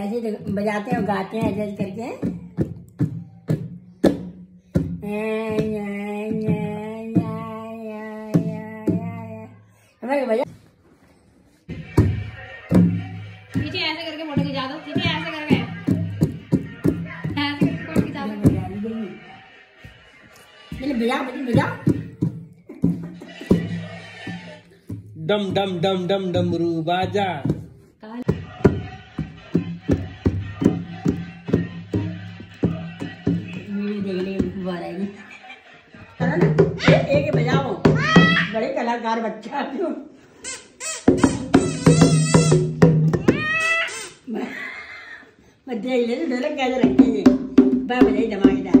ऐसे बजाते हैं गाते हैं ऐसे करके। बजा पीछे ऐसे करके फ़ोटो खिंचा दो ऐसे करके। ऐसे करके फ़ोटो खिंचा दो बजा बजा डम डम डम डम डमरू बाजा एक बजाओ बड़े कलाकार बच्चा क्यों बच्चे ले ढोलक कैसे रखेंगे बजाई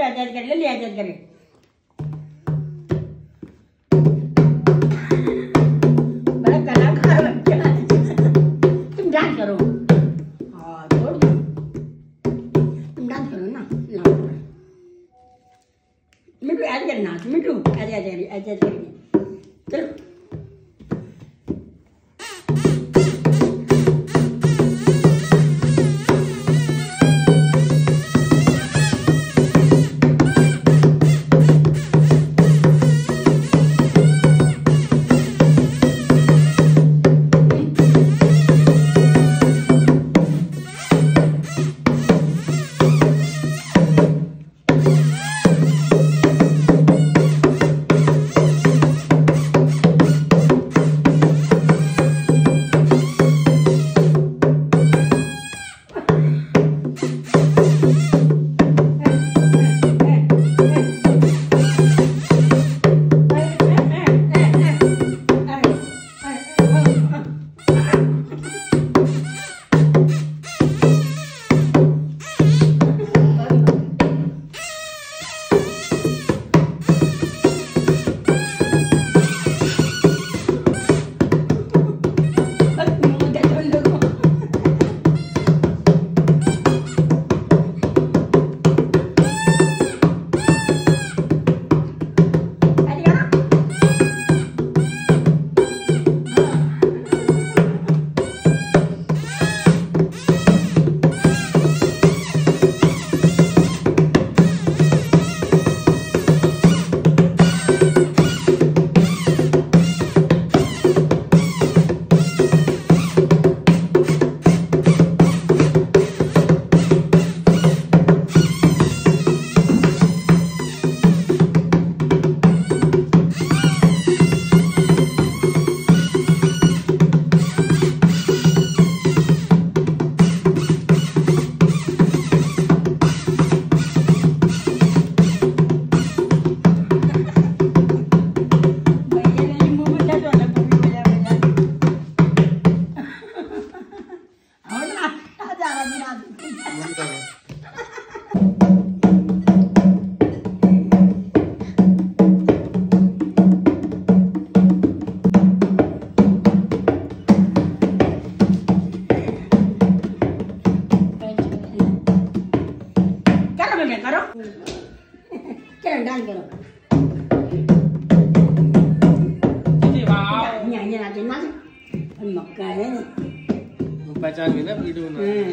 आज़ाद कर ले ले करे makanya Bacaan gini video na. hmm.